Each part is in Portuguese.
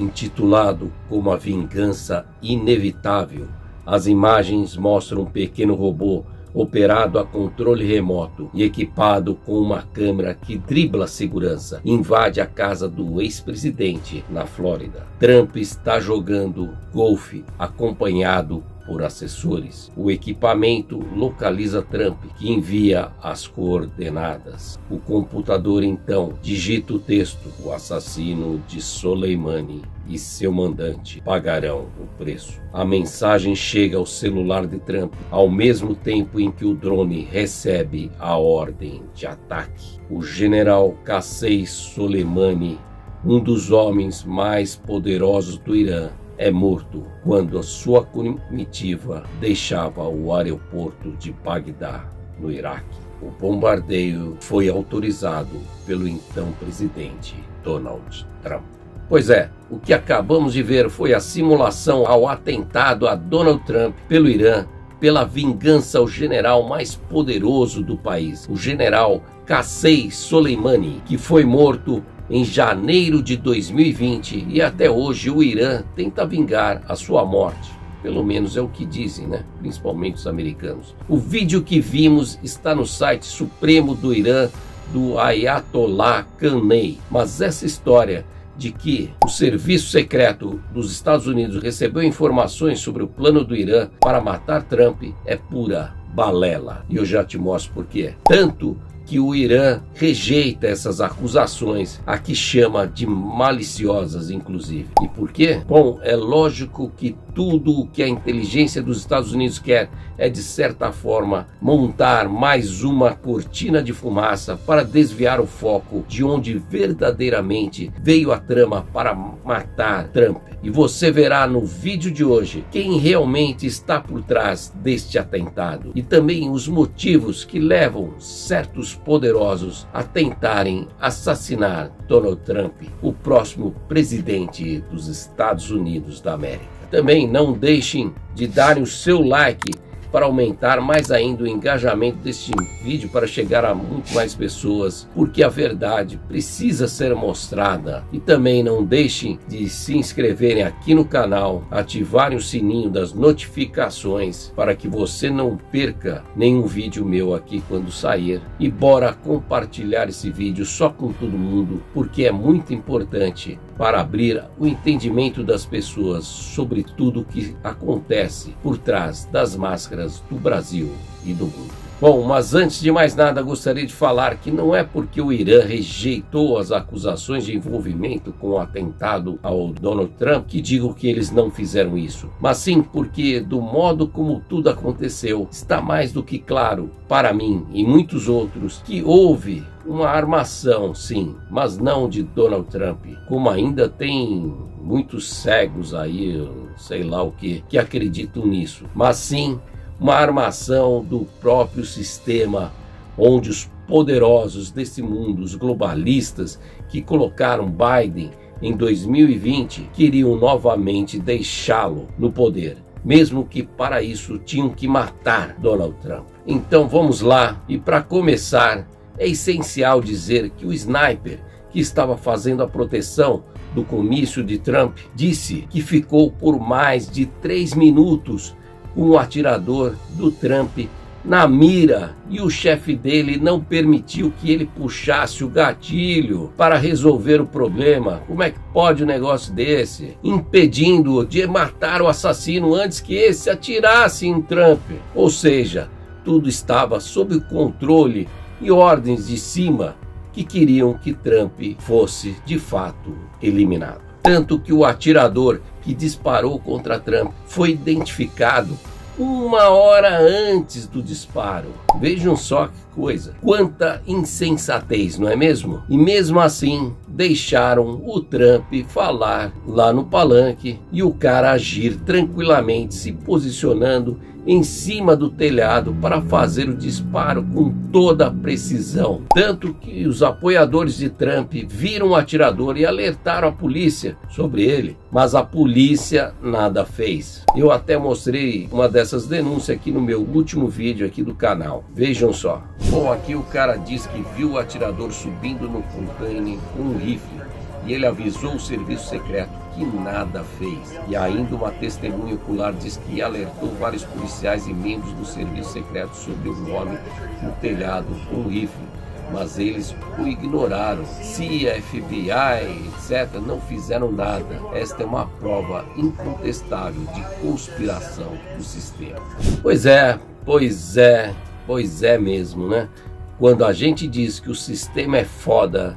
Intitulado como a vingança inevitável, as imagens mostram um pequeno robô operado a controle remoto e equipado com uma câmera que dribla a segurança, invade a casa do ex-presidente na Flórida. Trump está jogando golfe acompanhado por assessores. O equipamento localiza Trump, que envia as coordenadas. O computador então digita o texto: o assassino de Soleimani e seu mandante pagarão o preço. A mensagem chega ao celular de Trump ao mesmo tempo em que o drone recebe a ordem de ataque. O general Qasem Soleimani, um dos homens mais poderosos do Irã, é morto quando a sua comitiva deixava o aeroporto de Bagdá, no Iraque. O bombardeio foi autorizado pelo então presidente Donald Trump. Pois é, o que acabamos de ver foi a simulação ao atentado a Donald Trump pelo Irã pela vingança ao general mais poderoso do país, o general Qasem Soleimani, que foi morto em janeiro de 2020 e até hoje o Irã tenta vingar a sua morte. Pelo menos é o que dizem, né? Principalmente os americanos. O vídeo que vimos está no site supremo do Irã do Ayatollah Khamenei. Mas essa história de que o serviço secreto dos Estados Unidos recebeu informações sobre o plano do Irã para matar Trump é pura balela. E eu já te mostro por quê. Tanto que o Irã rejeita essas acusações, a que chama de maliciosas, inclusive. E por quê? Bom, é lógico que tudo o que a inteligência dos Estados Unidos quer é, de certa forma, montar mais uma cortina de fumaça para desviar o foco de onde verdadeiramente veio a trama para matar Trump. E você verá no vídeo de hoje quem realmente está por trás deste atentado e também os motivos que levam certos poderosos a tentarem assassinar Donald Trump, o próximo presidente dos Estados Unidos da América. Também não deixem de darem o seu like para aumentar mais ainda o engajamento deste vídeo para chegar a muito mais pessoas, porque a verdade precisa ser mostrada. E também não deixem de se inscreverem aqui no canal, ativarem o sininho das notificações para que você não perca nenhum vídeo meu aqui quando sair. E bora compartilhar esse vídeo só com todo mundo, porque é muito importante para abrir o entendimento das pessoas sobre tudo o que acontece por trás das máscaras do Brasil e do mundo. Bom, mas antes de mais nada, gostaria de falar que não é porque o Irã rejeitou as acusações de envolvimento com o atentado ao Donald Trump que digo que eles não fizeram isso, mas sim porque, do modo como tudo aconteceu, está mais do que claro para mim e muitos outros que houve uma armação, sim, mas não de Donald Trump, como ainda tem muitos cegos aí, sei lá o que, que acreditam nisso, mas sim uma armação do próprio sistema, onde os poderosos desse mundo, os globalistas que colocaram Biden em 2020, queriam novamente deixá-lo no poder, mesmo que para isso tinham que matar Donald Trump. Então vamos lá, e para começar, é essencial dizer que o sniper que estava fazendo a proteção do comício de Trump disse que ficou por mais de três minutos um atirador do Trump na mira e o chefe dele não permitiu que ele puxasse o gatilho para resolver o problema. Como é que pode um negócio desse? Impedindo-o de matar o assassino antes que esse atirasse em Trump. Ou seja, tudo estava sob controle e ordens de cima que queriam que Trump fosse de fato eliminado. Tanto que o atirador que disparou contra Trump foi identificado uma hora antes do disparo. Vejam só coisa, quanta insensatez, não é mesmo? E mesmo assim, deixaram o Trump falar lá no palanque e o cara agir tranquilamente, se posicionando em cima do telhado para fazer o disparo com toda a precisão. Tanto que os apoiadores de Trump viram o atirador e alertaram a polícia sobre ele, mas a polícia nada fez. Eu até mostrei uma dessas denúncias aqui no meu último vídeo aqui do canal. Vejam só. Bom, aqui o cara diz que viu o atirador subindo no container com um rifle e ele avisou o serviço secreto que nada fez. E ainda uma testemunha ocular diz que alertou vários policiais e membros do serviço secreto sobre o homem no telhado com um rifle mas eles o ignoraram. CIA, FBI, etc., não fizeram nada. Esta é uma prova incontestável de conspiração do sistema. Pois é, pois é, pois é mesmo, né? Quando a gente diz que o sistema é foda,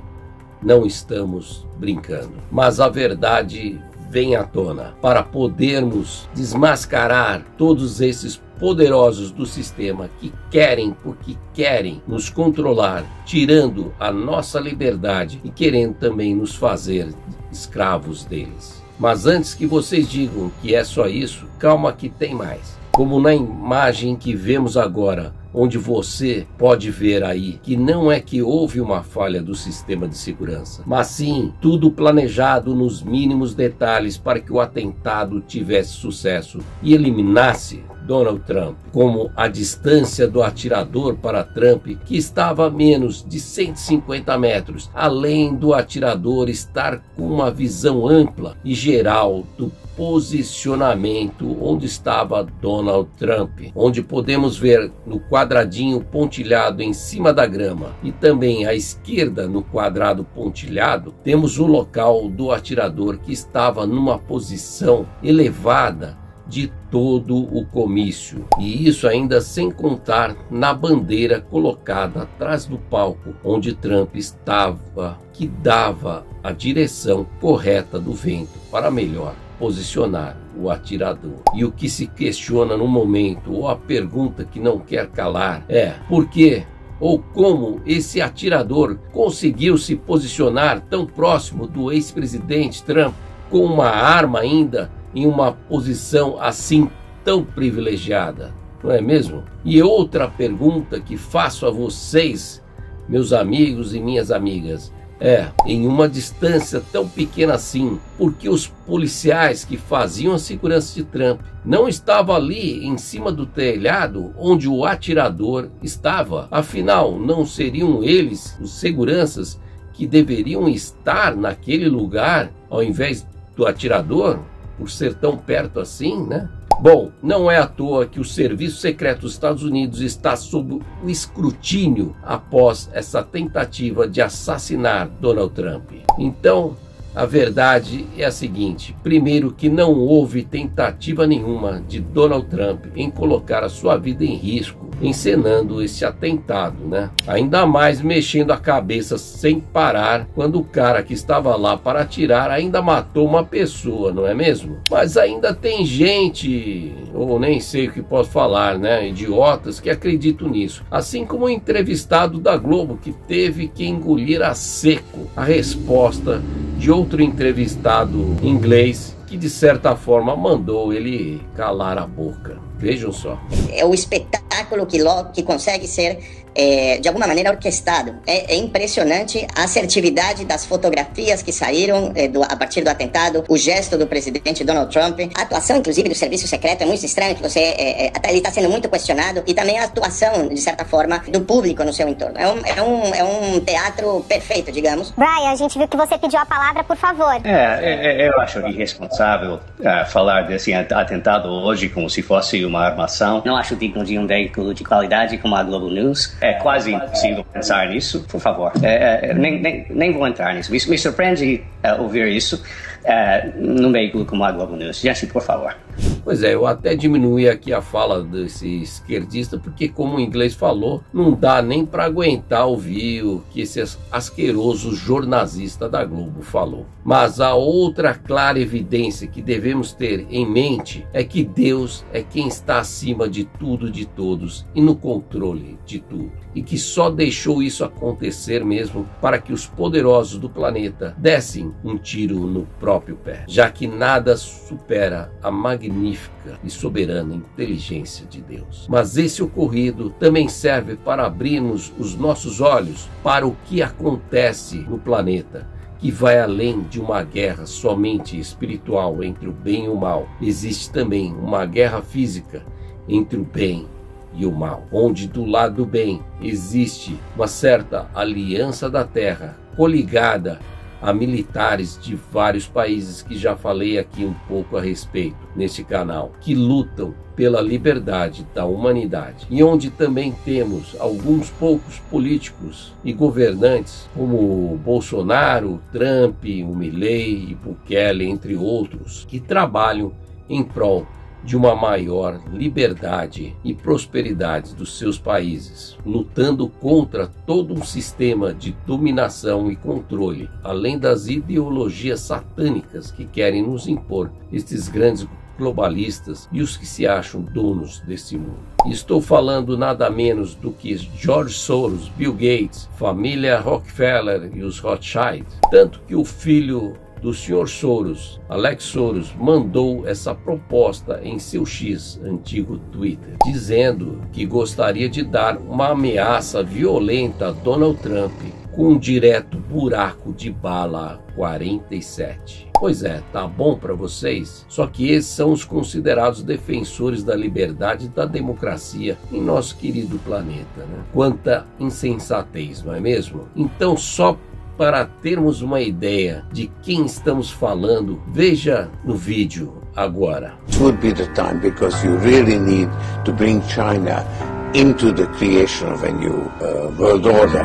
não estamos brincando. Mas a verdade vem à tona para podermos desmascarar todos esses poderosos do sistema que querem, porque querem nos controlar, tirando a nossa liberdade e querendo também nos fazer escravos deles. Mas antes que vocês digam que é só isso, calma que tem mais. Como na imagem que vemos agora, onde você pode ver aí que não é que houve uma falha do sistema de segurança, mas sim tudo planejado nos mínimos detalhes para que o atentado tivesse sucesso e eliminasse Donald Trump, como a distância do atirador para Trump, que estava a menos de 150 metros, além do atirador estar com uma visão ampla e geral do posicionamento onde estava Donald Trump, onde podemos ver no quadradinho pontilhado em cima da grama e também à esquerda no quadrado pontilhado, temos o local do atirador que estava numa posição elevada de todo o comício. E isso ainda sem contar na bandeira colocada atrás do palco onde Trump estava, que dava a direção correta do vento para melhor posicionar o atirador. E o que se questiona no momento, ou a pergunta que não quer calar, é por que ou como esse atirador conseguiu se posicionar tão próximo do ex-presidente Trump com uma arma ainda em uma posição assim tão privilegiada, não é mesmo? E outra pergunta que faço a vocês, meus amigos e minhas amigas, é, em uma distância tão pequena assim, porque os policiais que faziam a segurança de Trump não estavam ali em cima do telhado onde o atirador estava. Afinal, não seriam eles, os seguranças, que deveriam estar naquele lugar ao invés do atirador? Por ser tão perto assim, né? Bom, não é à toa que o Serviço Secreto dos Estados Unidos está sob o escrutínio após essa tentativa de assassinar Donald Trump. Então, a verdade é a seguinte: primeiro, que não houve tentativa nenhuma de Donald Trump em colocar a sua vida em risco encenando esse atentado, né? Ainda mais mexendo a cabeça sem parar quando o cara que estava lá para atirar ainda matou uma pessoa, não é mesmo? Mas ainda tem gente, ou nem sei o que posso falar, né? Idiotas que acreditam nisso. Assim como o entrevistado da Globo que teve que engolir a seco a resposta de outro entrevistado inglês que de certa forma mandou ele calar a boca. Vejam só. É o espetáculo que, que consegue ser é, de alguma maneira orquestrado. É, é, impressionante a assertividade das fotografias que saíram é, do, a partir do atentado, o gesto do presidente Donald Trump, a atuação, inclusive, do serviço secreto é muito estranho, que você é, é, ele está sendo muito questionado, e também a atuação, de certa forma, do público no seu entorno. É um, é um, é um teatro perfeito, digamos. Brian, a gente viu que você pediu a palavra, por favor. É, eu acho irresponsável uh, falar desse atentado hoje como se fosse uma armação. Não acho digno de um veículo de qualidade como a Globo News. É quase impossível pensar nisso, por favor. É, é, nem, nem, nem vou entrar nisso. Me, me surpreende uh, ouvir isso uh, num veículo como a Globo News. Jesse, por favor. Pois é, eu até diminui aqui a fala desse esquerdista, porque, como o inglês falou, não dá nem para aguentar ouvir o que esse asqueroso jornalista da Globo falou. Mas a outra clara evidência que devemos ter em mente é que Deus é quem está acima de tudo, de todos e no controle de tudo. E que só deixou isso acontecer mesmo para que os poderosos do planeta dessem um tiro no próprio pé, já que nada supera a magnífica magnífica e soberana inteligência de Deus. Mas esse ocorrido também serve para abrirmos os nossos olhos para o que acontece no planeta que vai além de uma guerra somente espiritual entre o bem e o mal. Existe também uma guerra física entre o bem e o mal, onde do lado do bem existe uma certa aliança da terra coligada a militares de vários países que já falei aqui um pouco a respeito neste canal, que lutam pela liberdade da humanidade. E onde também temos alguns poucos políticos e governantes como Bolsonaro, Trump, o Milley e Bukele, entre outros, que trabalham em prol de uma maior liberdade e prosperidade dos seus países, lutando contra todo um sistema de dominação e controle, além das ideologias satânicas que querem nos impor estes grandes globalistas e os que se acham donos desse mundo. Estou falando nada menos do que George Soros, Bill Gates, família Rockefeller e os Rothschild, tanto que o filho do Sr. Soros, Alex Soros, mandou essa proposta em seu X, antigo Twitter, dizendo que gostaria de dar uma ameaça violenta a Donald Trump com um direto buraco de bala 47. Pois é, tá bom para vocês? Só que esses são os considerados defensores da liberdade e da democracia em nosso querido planeta, né? Quanta insensatez, não é mesmo? Então, só para termos uma ideia de quem estamos falando, veja no vídeo agora. It would be the time because you really need to bring China into the creation of a new uh, world order,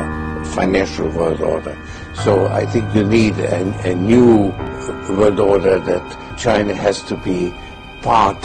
financial world order. So I think you need a, a new world order that China has to be part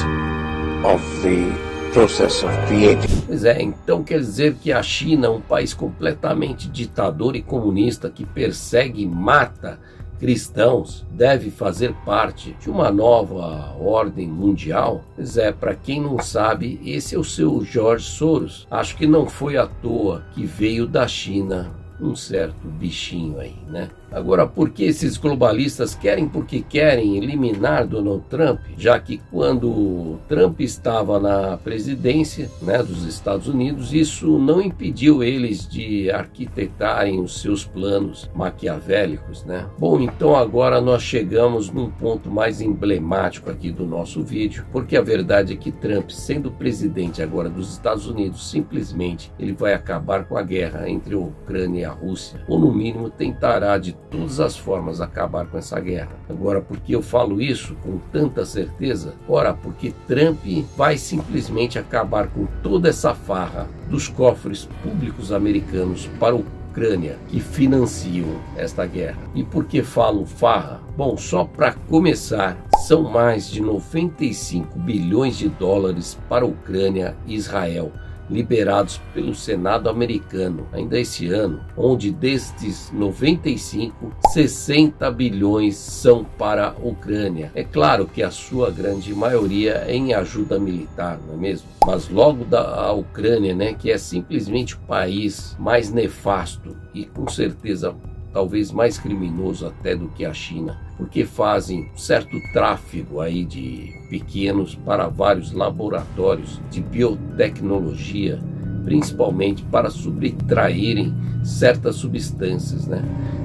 of the process of creating. Pois é, então quer dizer que a China, um país completamente ditador e comunista que persegue e mata cristãos, deve fazer parte de uma nova ordem mundial? Pois é, para quem não sabe, esse é o seu George Soros. Acho que não foi à toa que veio da China um certo bichinho aí, né? Agora, por que esses globalistas querem porque querem eliminar Donald Trump, já que quando Trump estava na presidência né, dos Estados Unidos, isso não impediu eles de arquitetarem os seus planos maquiavélicos, né? Bom, então agora nós chegamos num ponto mais emblemático aqui do nosso vídeo, porque a verdade é que Trump, sendo presidente agora dos Estados Unidos, simplesmente ele vai acabar com a guerra entre a Ucrânia e a Rússia, ou no mínimo tentará de todas as formas acabar com essa guerra. Agora, por que eu falo isso com tanta certeza? Ora, porque Trump vai simplesmente acabar com toda essa farra dos cofres públicos americanos para o Ucrânia que financiam esta guerra. E por que falo farra? Bom, só para começar, são mais de 95 bilhões de dólares para a Ucrânia e Israel liberados pelo Senado americano ainda esse ano, onde destes 95, 60 bilhões são para a Ucrânia. É claro que a sua grande maioria é em ajuda militar, não é mesmo? Mas logo da Ucrânia, né, que é simplesmente o país mais nefasto e com certeza talvez mais criminoso até do que a China, porque fazem certo tráfego aí de pequenos para vários laboratórios de biotecnologia, principalmente para subtraírem certas substâncias, né?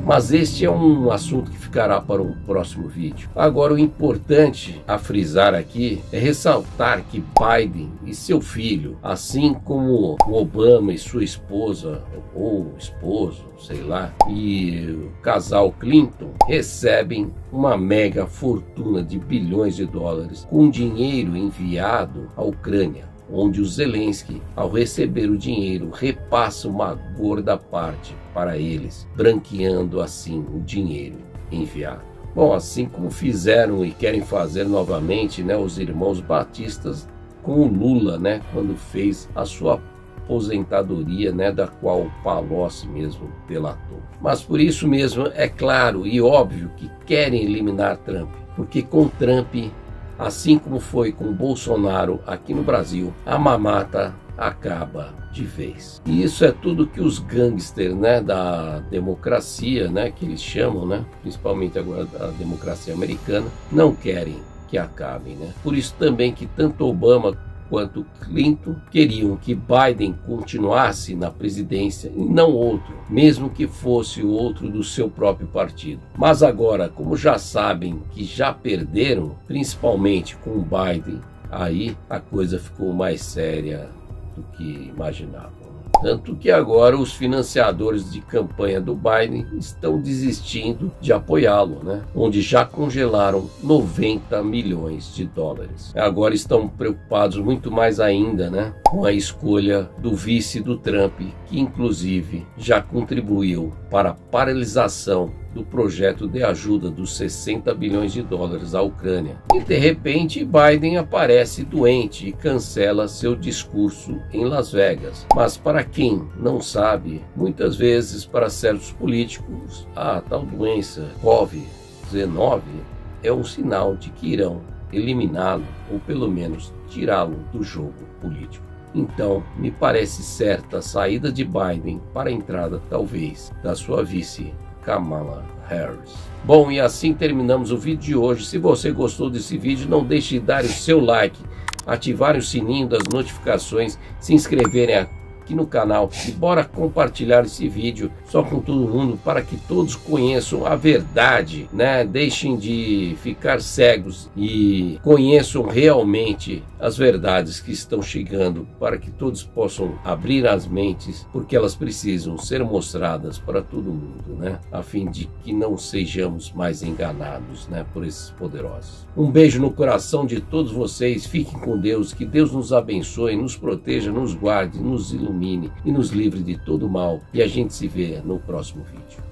Mas este é um assunto que ficará para um próximo vídeo. Agora, o importante a frisar aqui é ressaltar que Biden e seu filho, assim como Obama e sua esposa, ou esposo, sei lá, e o casal Clinton, recebem uma mega fortuna de bilhões de dólares com dinheiro enviado à Ucrânia onde o Zelensky, ao receber o dinheiro, repassa uma gorda parte para eles, branqueando assim o dinheiro enviado. Bom, assim como fizeram e querem fazer novamente, né, os irmãos batistas com o Lula, né, quando fez a sua aposentadoria, né, da qual o Palocci mesmo delatou. Mas por isso mesmo é claro e óbvio que querem eliminar Trump, porque com Trump assim como foi com Bolsonaro aqui no Brasil, a mamata acaba de vez. E isso é tudo que os gangsters, né, da democracia, né, que eles chamam, né, principalmente agora da democracia americana, não querem que acabe, né? Por isso também que tanto Obama quanto Clinton queriam que Biden continuasse na presidência e não outro, mesmo que fosse outro do seu próprio partido. Mas agora, como já sabem que já perderam, principalmente com Biden, aí a coisa ficou mais séria do que imaginavam. Tanto que agora os financiadores de campanha do Biden estão desistindo de apoiá-lo, né? Onde já congelaram 90 milhões de dólares. Agora estão preocupados muito mais ainda, né? Com a escolha do vice do Trump, que inclusive já contribuiu para a paralisação do projeto de ajuda dos 60 bilhões de dólares à Ucrânia. E de repente, Biden aparece doente e cancela seu discurso em Las Vegas. Mas para quem não sabe, muitas vezes para certos políticos, a tal doença COVID-19 é um sinal de que irão eliminá-lo ou pelo menos tirá-lo do jogo político. Então, me parece certa a saída de Biden para a entrada, talvez, da sua vice Kamala Harris. Bom, e assim terminamos o vídeo de hoje. Se você gostou desse vídeo, não deixe de dar o seu like, ativar o sininho das notificações, se inscreverem aqui no canal e bora compartilhar esse vídeo só com todo mundo para que todos conheçam a verdade, né? Deixem de ficar cegos e conheçam realmente as verdades que estão chegando para que todos possam abrir as mentes, porque elas precisam ser mostradas para todo mundo, né? A fim de que não sejamos mais enganados, né, por esses poderosos. Um beijo no coração de todos vocês. Fiquem com Deus, que Deus nos abençoe, nos proteja, nos guarde, nos ilumine e nos livre de todo mal. E a gente se vê no próximo vídeo.